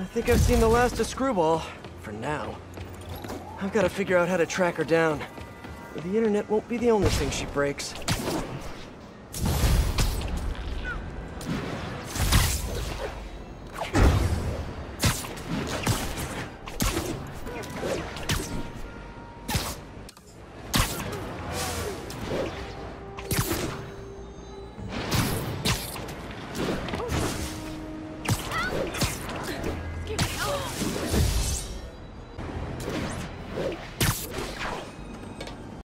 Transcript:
think I've seen the last of Screwball, for now. I've got to figure out how to track her down. The internet won't be the only thing she breaks. Oh.